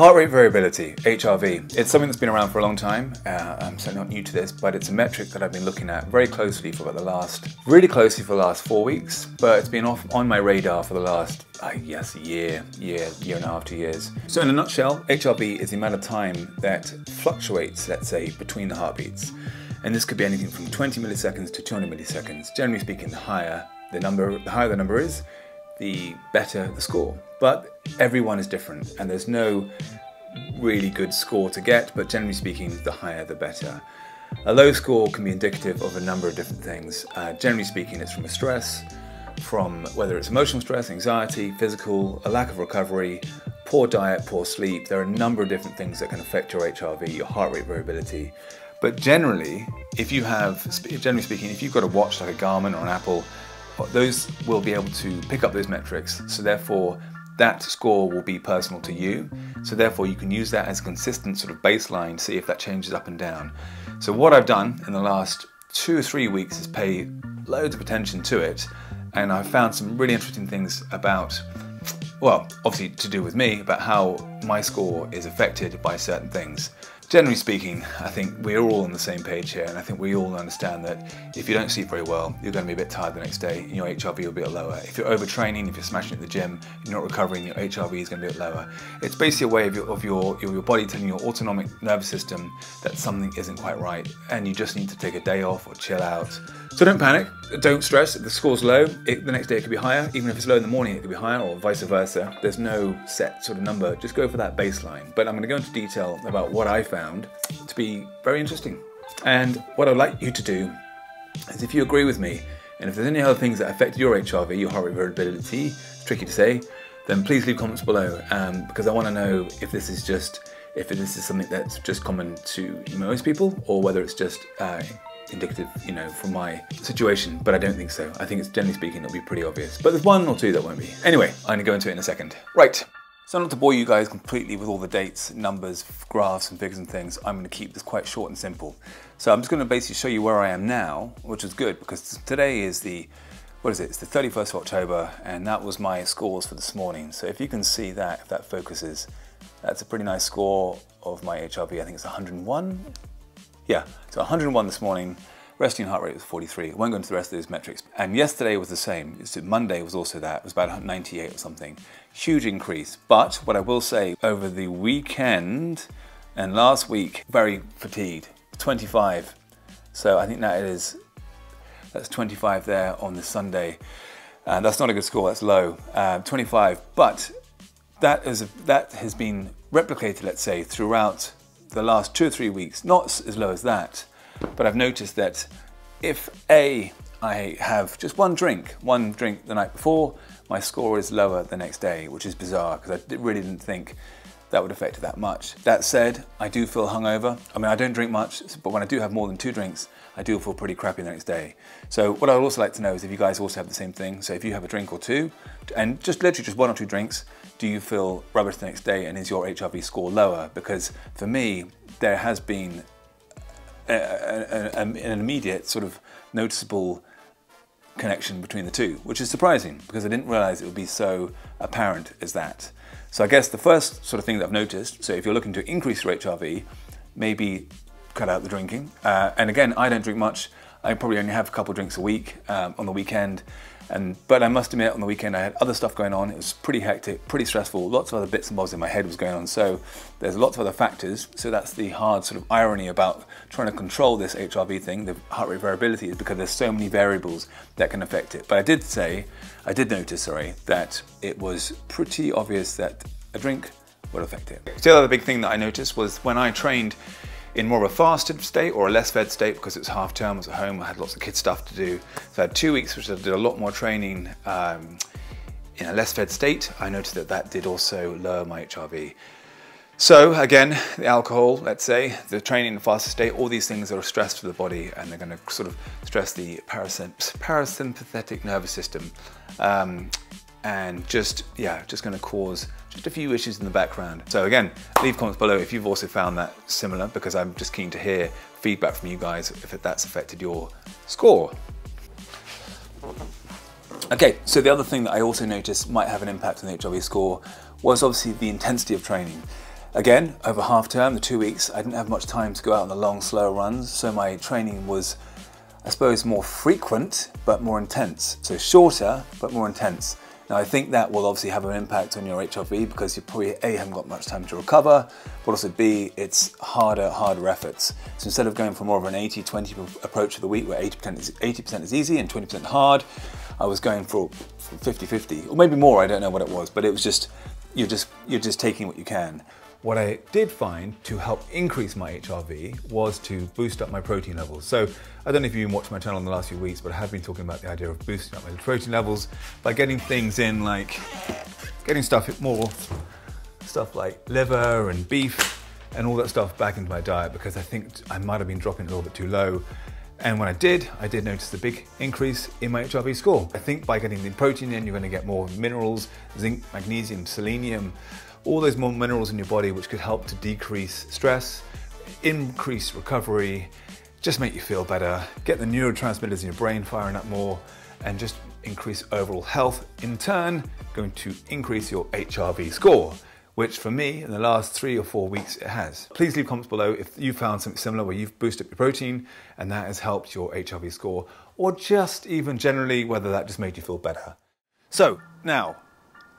Heart rate variability, HRV, it's something that's been around for a long time. Uh, I'm so not new to this, but it's a metric that I've been looking at very closely for about the last, really closely for the last four weeks, but it's been off on my radar for the last, I guess, year, year, year and a half, two years. So in a nutshell, HRV is the amount of time that fluctuates, let's say, between the heartbeats. And this could be anything from 20 milliseconds to 200 milliseconds. Generally speaking, the higher the number, the higher the number is, the better the score. But everyone is different, and there's no really good score to get, but generally speaking, the higher the better. A low score can be indicative of a number of different things. Uh, generally speaking, it's from a stress, from whether it's emotional stress, anxiety, physical, a lack of recovery, poor diet, poor sleep. There are a number of different things that can affect your HRV, your heart rate variability. But generally, if you have, generally speaking, if you've got a watch like a Garmin or an Apple, those will be able to pick up those metrics. So therefore, that score will be personal to you. So therefore, you can use that as a consistent sort of baseline to see if that changes up and down. So what I've done in the last two or three weeks is pay loads of attention to it, and I've found some really interesting things about, well, obviously to do with me, about how my score is affected by certain things generally speaking, I think we're all on the same page here, and I think we all understand that if you don't sleep very well, you're going to be a bit tired the next day, and your HRV will be a bit lower. If you're overtraining, if you're smashing at the gym, you're not recovering, your HRV is going to be a bit lower. It's basically a way of your, of your, your body telling your autonomic nervous system that something isn't quite right, and you just need to take a day off or chill out. So don't panic, don't stress. If the score's low, it, the next day it could be higher. Even if it's low in the morning, it could be higher, or vice versa. There's no set sort of number. Just go for that baseline. But I'm going to go into detail about what I found to be very interesting. And what I'd like you to do is, if you agree with me, and if there's any other things that affect your HRV, your heart rate variability, it's tricky to say, then please leave comments below um, because I want to know if this is just if this is something that's just common to most people or whether it's just uh, indicative, you know, from my situation, but I don't think so. I think it's generally speaking, it'll be pretty obvious. But there's one or two that won't be. Anyway, I'm gonna go into it in a second. Right. So not to bore you guys completely with all the dates, numbers, graphs and figures and things, I'm gonna keep this quite short and simple. So I'm just gonna basically show you where I am now, which is good because today is the, what is it, it's the 31st of October and that was my scores for this morning. So if you can see that, if that focuses, that's a pretty nice score of my HRV, I think it's 101, yeah, so 101 this morning, resting heart rate was 43. I won't go into the rest of those metrics. And yesterday was the same. Monday was also that. It was about 98 or something. Huge increase. But what I will say, over the weekend and last week, very fatigued. 25. So I think that is, that's 25 there on the Sunday. And that's not a good score, that's low. Uh, 25. But that, is that has been replicated, let's say, throughout the last two or three weeks, not as low as that, but I've noticed that if A, I have just one drink, one drink the night before, my score is lower the next day, which is bizarre because I really didn't think that would affect it that much. That said, I do feel hungover. I mean, I don't drink much, but when I do have more than two drinks, I do feel pretty crappy the next day. So what I'd also like to know is if you guys also have the same thing. So if you have a drink or two, and just literally just one or two drinks, do you feel rubbish the next day and is your HRV score lower? Because for me, there has been a, a, an immediate sort of noticeable connection between the two, which is surprising because I didn't realize it would be so apparent as that. So I guess the first sort of thing that I've noticed, so if you're looking to increase your HRV, maybe cut out the drinking. Uh, and again, I don't drink much. I probably only have a couple drinks a week um, on the weekend. And, but I must admit, on the weekend I had other stuff going on. It was pretty hectic, pretty stressful. Lots of other bits and bobs in my head was going on. So there's lots of other factors. So that's the hard sort of irony about trying to control this HRV thing, the heart rate variability, is because there's so many variables that can affect it. But I did say, I did notice, sorry, that it was pretty obvious that a drink would affect it. The other big thing that I noticed was when I trained in more of a fasted state or a less fed state because it was half term, I was at home, I had lots of kid stuff to do. So I had two weeks which I did a lot more training um, in a less fed state. I noticed that that did also lower my HRV. So again, the alcohol, let's say, the training in the fasted state, all these things are a stress to the body and they're going to sort of stress the parasympathetic nervous system. Um, and just, yeah, just going to cause just a few issues in the background. So again, leave comments below if you've also found that similar because I'm just keen to hear feedback from you guys if that's affected your score. Okay, so the other thing that I also noticed might have an impact on the HRV score was obviously the intensity of training. Again, over half term, the two weeks, I didn't have much time to go out on the long, slow runs, so my training was, I suppose, more frequent but more intense. So shorter but more intense. Now I think that will obviously have an impact on your HRV because you probably A, haven't got much time to recover, but also B, it's harder, harder efforts. So instead of going for more of an 80-20 approach of the week where 80% is, 80% is easy and 20% hard, I was going for 50-50, or maybe more, I don't know what it was, but it was just, you're just, you're just taking what you can. What I did find to help increase my HRV was to boost up my protein levels. So I don't know if you've watched my channel in the last few weeks, but I have been talking about the idea of boosting up my protein levels by getting things in like getting stuff more stuff like liver and beef and all that stuff back into my diet because I think I might have been dropping a little bit too low. And when I did, I did notice a big increase in my HRV score. I think by getting the protein in, you're going to get more minerals, zinc, magnesium, selenium, all those more minerals in your body which could help to decrease stress, increase recovery, just make you feel better, get the neurotransmitters in your brain firing up more, and just increase overall health. In turn, going to increase your HRV score, which for me in the last three or four weeks it has. Please leave comments below if you found something similar where you've boosted up your protein and that has helped your HRV score, or just even generally whether that just made you feel better. So now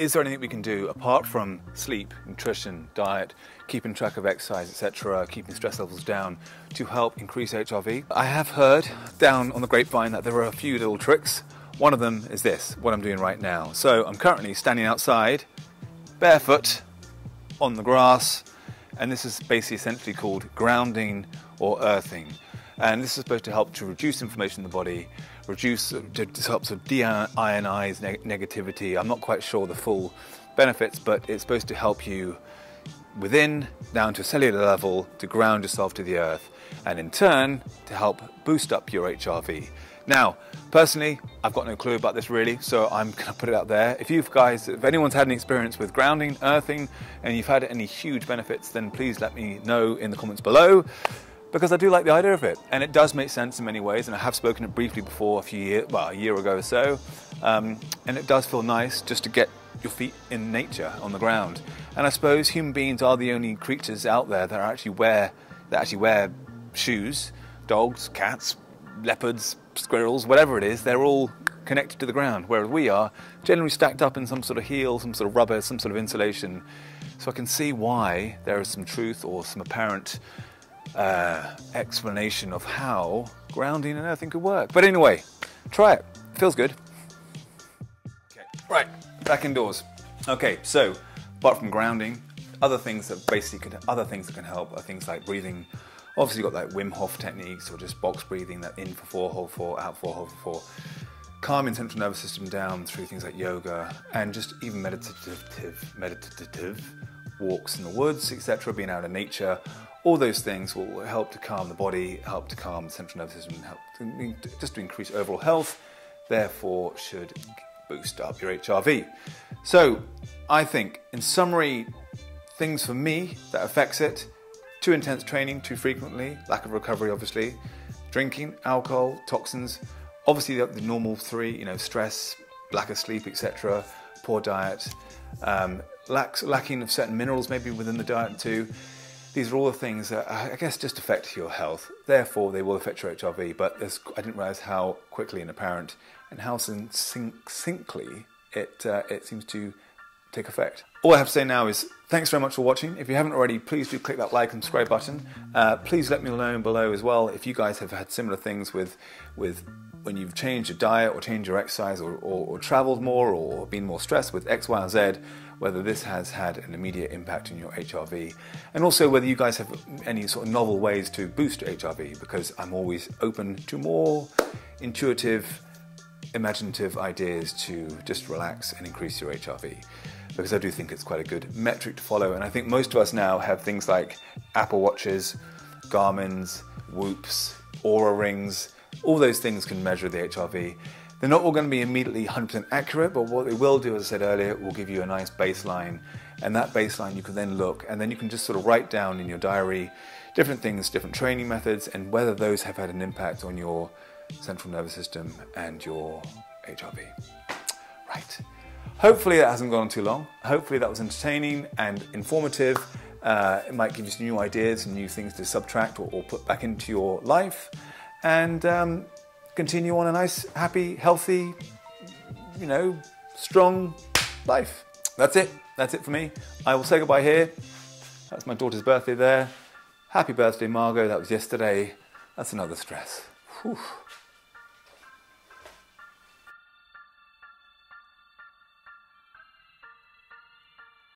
is there anything we can do apart from sleep, nutrition, diet, keeping track of exercise, etc., keeping stress levels down to help increase HRV? I have heard down on the grapevine that there are a few little tricks. One of them is this, what I'm doing right now. So I'm currently standing outside, barefoot, on the grass, and this is basically essentially called grounding or earthing. And this is supposed to help to reduce inflammation in the body, reduce, to, to help sort of de-ionize neg negativity. I'm not quite sure the full benefits, but it's supposed to help you within, down to a cellular level, to ground yourself to the earth, and in turn, to help boost up your HRV. Now, personally, I've got no clue about this really, so I'm gonna put it out there. If you guys, if anyone's had any experience with grounding, earthing, and you've had any huge benefits, then please let me know in the comments below because I do like the idea of it, and it does make sense in many ways. And I have spoken it briefly before a few years, well, a year ago or so, um, and it does feel nice just to get your feet in nature on the ground. And I suppose human beings are the only creatures out there that actually wear that actually wear shoes. Dogs, cats, leopards, squirrels, whatever it is, they're all connected to the ground, whereas we are generally stacked up in some sort of heel, some sort of rubber, some sort of insulation. So I can see why there is some truth or some apparent uh, explanation of how grounding and earthing could work. But anyway, try it. Feels good. Okay, right, back indoors. Okay, so apart from grounding, other things that basically can, other things that can help are things like breathing. Obviously, you've got like Wim Hof techniques or just box breathing, that in for four, hold four, out four, hold four. Calming central nervous system down through things like yoga and just even meditative, meditative walks in the woods, etc., being out in nature, all those things will help to calm the body, help to calm the central nervous system, help to, just to increase overall health, therefore should boost up your HRV. So I think, in summary, things for me that affects it, too intense training too frequently, lack of recovery obviously, drinking, alcohol, toxins, obviously the, the normal three, you know, stress, lack of sleep, etc., poor diet, um, lacks, lacking of certain minerals maybe within the diet too, these are all the things that I guess just affect your health. Therefore, they will affect your HRV. But I didn't realize how quickly and apparent and how succinctly it uh, it seems to take effect. All I have to say now is thanks very much for watching. If you haven't already, please do click that like and subscribe button. Uh, please let me know below as well if you guys have had similar things with with when you've changed your diet or changed your exercise or, or, or traveled more or been more stressed with X, Y, or Z whether this has had an immediate impact on your HRV, and also whether you guys have any sort of novel ways to boost HRV, because I'm always open to more intuitive, imaginative ideas to just relax and increase your HRV. Because I do think it's quite a good metric to follow, and I think most of us now have things like Apple Watches, Garmin's, Whoops, Oura Rings, all those things can measure the HRV. They're not all going to be immediately 100% accurate, but what they will do, as I said earlier, will give you a nice baseline. And that baseline you can then look, and then you can just sort of write down in your diary different things, different training methods, and whether those have had an impact on your central nervous system and your HRV. Right. Hopefully that hasn't gone on too long. Hopefully that was entertaining and informative. Uh, it might give you some new ideas and new things to subtract or, or put back into your life, and um, continue on a nice, happy, healthy, you know, strong life. That's it. That's it for me. I will say goodbye here. That's my daughter's birthday there. Happy birthday, Margot. That was yesterday. That's another stress. Whew.